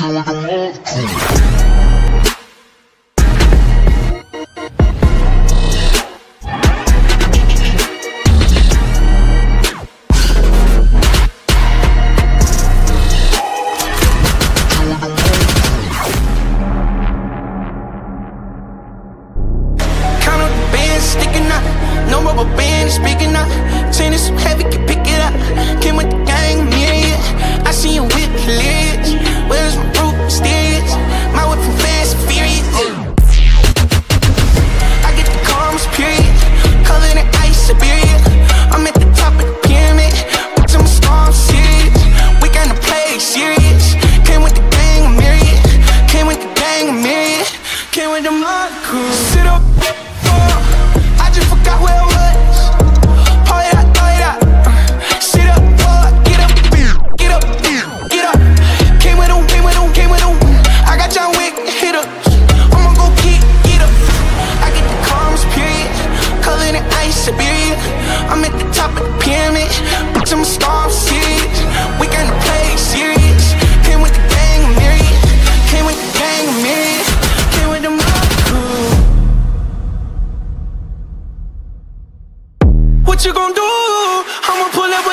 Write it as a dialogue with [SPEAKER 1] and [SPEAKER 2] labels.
[SPEAKER 1] Turn them off. Sticking up. no rubber band, speaking out. Tennis heavy, can pick Came with the mod crew. Sit up. What you gonna do? I'ma pull it.